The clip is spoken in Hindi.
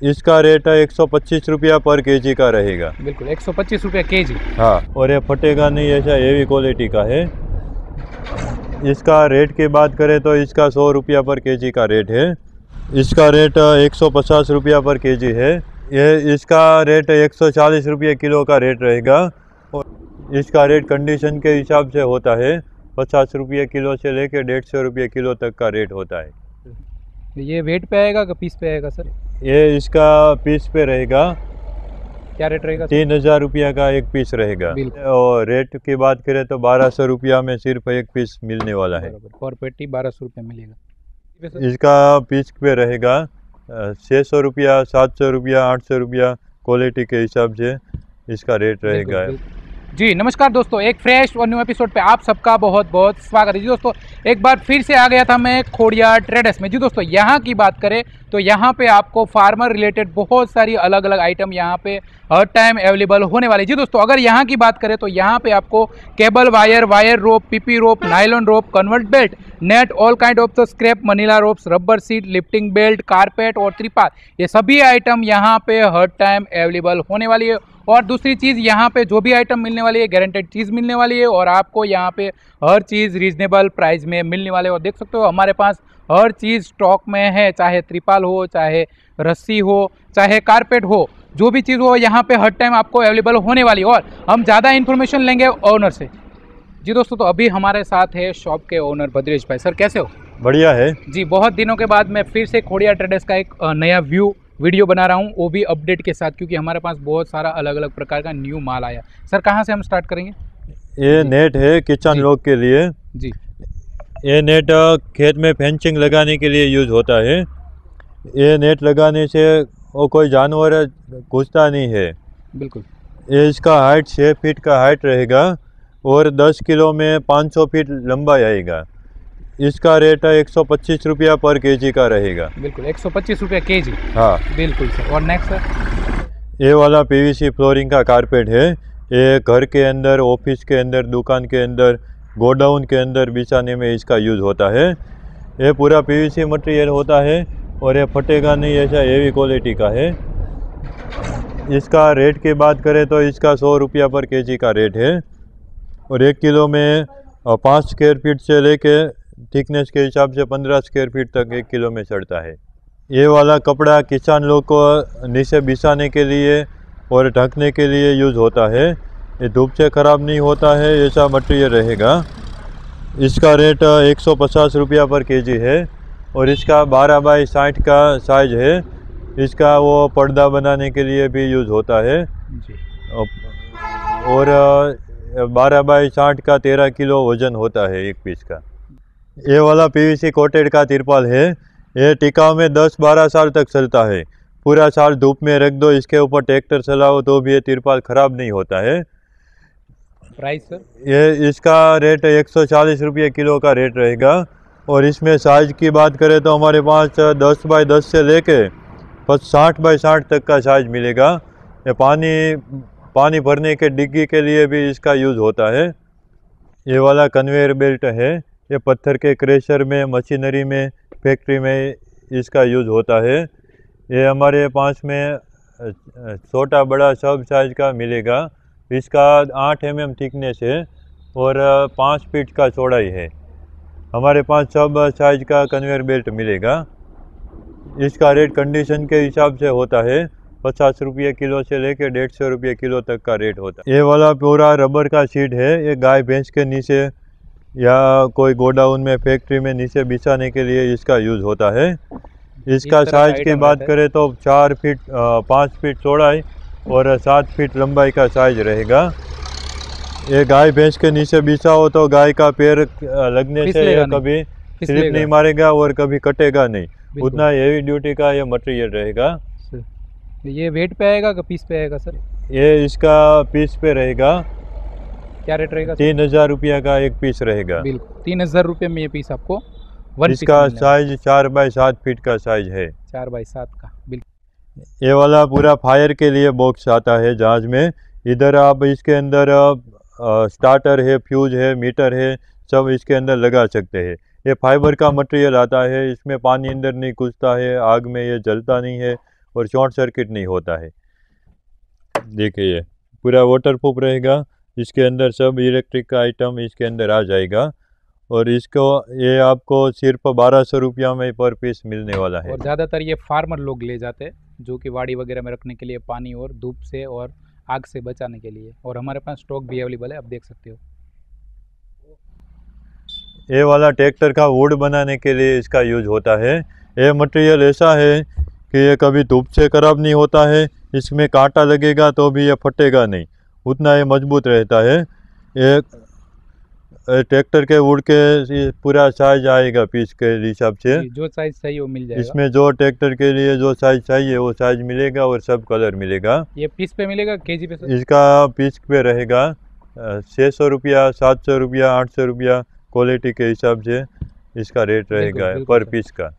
इसका रेट है एक सौ पच्चीस रुपया पर केजी का रहेगा। बिल्कुल एक सौ पच्चीस रुपये के जी हाँ और ये फटेगा नहीं ऐसा हेवी क्वालिटी का है। इसका रेट की बात करें तो इसका सौ रुपया पर केजी का रेट है। इसका रेट एक सौ पचास रुपया पर केजी है। ये इसका रेट एक सौ चालीस रुपये किलो का रेट रहेगा। और इसका रेट कंडीशन के हिसाब से होता है पचास रुपये किलो से लेके डेढ़ सौ रुपये किलो तक का रेट होता है। ये वेट पे आएगा कि पीस पे आएगा सर ये इसका पीस पे रहेगा। क्या रेट रहेगा तीन हज़ार रुपया का एक पीस रहेगा। और रेट की बात करें तो बारह सौ रुपया में सिर्फ़ एक पीस मिलने वाला है। पर पेटी बारह सौ रुपये मिलेगा। इसका पीस पे रहेगा छः सौ रुपया सात सौ रुपया आठ सौ रुपया क्वालिटी के हिसाब से इसका रेट रहेगा। जी, नमस्कार दोस्तों, एक फ्रेश और न्यू एपिसोड पे आप सबका बहुत बहुत स्वागत है। जी दोस्तों, एक बार फिर से आ गया था मैं खोड़िया ट्रेडर्स में। जी दोस्तों, यहाँ की बात करें तो यहाँ पे आपको फार्मर रिलेटेड बहुत सारी अलग अलग आइटम यहाँ पे हर टाइम अवेलेबल होने वाली जी दोस्तों, अगर यहाँ की बात करें तो यहाँ पे आपको cable wire wire rope PP rope nylon rope convert belt net all kind of the scrap manila ropes rubber seat lifting belt carpet और त्रिपाल ये सभी आइटम यहाँ पे हर टाइम अवेलेबल होने वाली है। और दूसरी चीज़ यहाँ पे जो भी आइटम मिलने वाली है गारंटेड चीज़ मिलने वाली है और आपको यहाँ पे हर चीज़ रीजनेबल प्राइस में मिलने वाले और देख सकते हो हमारे पास हर चीज़ स्टॉक में है चाहे त्रिपाल हो चाहे रस्सी हो चाहे कारपेट हो जो भी चीज़ हो यहाँ पे हर टाइम आपको अवेलेबल होने वाली है। और हम ज़्यादा इन्फॉर्मेशन लेंगे ओनर से। जी दोस्तों तो अभी हमारे साथ है शॉप के ओनर भद्रेश भाई। सर कैसे हो? बढ़िया है। जी बहुत दिनों के बाद मैं फिर से खोड़िया ट्रेडर्स का एक नया व्यू वीडियो बना रहा हूँ वो भी अपडेट के साथ क्योंकि हमारे पास बहुत सारा अलग अलग प्रकार का न्यू माल आया। सर कहाँ से हम स्टार्ट करेंगे? ये नेट है किचन लोग के लिए। जी। ये नेट खेत में फेंसिंग लगाने के लिए यूज़ होता है। ये नेट लगाने से वो कोई जानवर घुसता नहीं है। बिल्कुल। ये इसका हाइट छः फीट का हाइट रहेगा और 10 किलो में 500 फीट लंबाई आएगा इसका रेट है एक सौ पच्चीस रुपया पर केजी का रहेगा। बिल्कुल एक सौ पच्चीस रुपये के जी हाँ। बिल्कुल सर और नेक्स्ट सर ये वाला पीवीसी फ्लोरिंग का कारपेट है। ये घर के अंदर ऑफ़िस के अंदर दुकान के अंदर गोडाउन के अंदर बिछाने में इसका यूज़ होता है। ये पूरा पीवीसी मटेरियल होता है और ये फटेगा नहीं ऐसा हेवी क्वालिटी का है। इसका रेट की बात करें तो इसका सौ रुपया पर केजी का रेट है। और एक किलो में पाँच स्क्वायर फीट से लेके थिकनेस के हिसाब से पंद्रह स्क्वायर फीट तक एक किलो में चढ़ता है। ये वाला कपड़ा किसान लोग को नीचे बिछाने के लिए और ढकने के लिए यूज़ होता है। ये धूप से ख़राब नहीं होता है ऐसा मटेरियल रहेगा। इसका रेट एक सौ पचास रुपया पर केजी है और इसका बारह बाई साठ का साइज़ है। इसका वो पर्दा बनाने के लिए भी यूज़ होता है। जी। और बारह बाई साठ का तेरह किलो वज़न होता है एक पीस का। ये वाला पीवीसी कोटेड का तिरपाल है। ये टिकाव में दस बारह साल तक चलता है। पूरा साल धूप में रख दो इसके ऊपर ट्रैक्टर चलाओ तो भी ये तिरपाल ख़राब नहीं होता है। प्राइस सर ये इसका रेट एक सौ चालीस रुपये किलो का रेट रहेगा। और इसमें साइज़ की बात करें तो हमारे पास दस बाय दस से लेके बस साठ बाई साठ तक का साइज़ मिलेगा। ये पानी पानी भरने के डिग्गी के लिए भी इसका यूज़ होता है। ये वाला कन्वेयर बेल्ट है। ये पत्थर के क्रेशर में, मशीनरी में, फैक्ट्री में इसका यूज़ होता है। ये हमारे पास में छोटा बड़ा सब साइज़ का मिलेगा। इसका आठ एम एम थिकनेस है और पाँच फीट का चौड़ाई है। हमारे पास सब साइज़ का कन्वेयर बेल्ट मिलेगा। इसका रेट कंडीशन के हिसाब से होता है। पचास रुपये किलो से लेके डेढ़ सौ रुपये किलो तक का रेट होता है। ये वाला पूरा रबर का सीट है। ये गाय भैंस के नीचे या कोई गोडाउन में फैक्ट्री में नीचे बिछाने के लिए इसका यूज़ होता है। इसका साइज़ की बात करें तो चार फीट पाँच फीट चौड़ाई और सात फीट लंबाई का साइज़ रहेगा। ये गाय भैंस के नीचे बिछाओ तो गाय का पैर लगने से कभी स्लिप नहीं मारेगा और कभी कटेगा नहीं। उतना हेवी ड्यूटी का ये मटेरियल रहेगा। ये वेट पे आएगा कि पीस पे आएगा सर? ये इसका पीस पे रहेगा। क्या रेट रहेगा तीन हज़ार रुपया का एक पीस रहेगा। बिल्कुल तीन हज़ार रुपये में ये पीस आपको वन इसका। साइज़ चार बाई सात फीट का साइज़ है। चार बाई सात का बिल्कुल। ये वाला पूरा फायर के लिए बॉक्स आता है जहाज़ में। इधर आप इसके अंदर स्टार्टर है फ्यूज है मीटर है सब इसके अंदर लगा सकते हैं। ये फाइबर का मटेरियल आता है इसमें पानी अंदर नहीं घुसता है आग में ये जलता नहीं है और शॉर्ट सर्किट नहीं होता है। देखिए ये पूरा वाटर प्रूफ रहेगा। इसके अंदर सब इलेक्ट्रिक का आइटम इसके अंदर आ जाएगा। और इसको ये आपको सिर्फ़ बारह सौ रुपया में पर पीस मिलने वाला है। और ज़्यादातर ये फार्मर लोग ले जाते हैं जो कि वाड़ी वगैरह में रखने के लिए पानी और धूप से और आग से बचाने के लिए। और हमारे पास स्टॉक भी अवेलेबल है आप देख सकते हो। ये वाला ट्रैक्टर का वुड बनाने के लिए इसका यूज़ होता है। ये मटेरियल ऐसा है कि ये कभी धूप से खराब नहीं होता है इसमें कांटा लगेगा तो भी ये फटेगा नहीं। उतना ही मज़बूत रहता है। ये ट्रैक्टर के उड़ के पूरा साइज़ आएगा पीस के हिसाब से। जो साइज़ चाहिए वो मिल जाएगा। इसमें जो ट्रैक्टर के लिए जो साइज़ चाहिए वो साइज़ मिलेगा और सब कलर मिलेगा। ये पीस पे मिलेगा केजी पे सर? इसका पीस पे रहेगा छः सौ रुपया सात सौ रुपया आठ सौ रुपया क्वालिटी के हिसाब से इसका रेट रहेगा पर पीस का।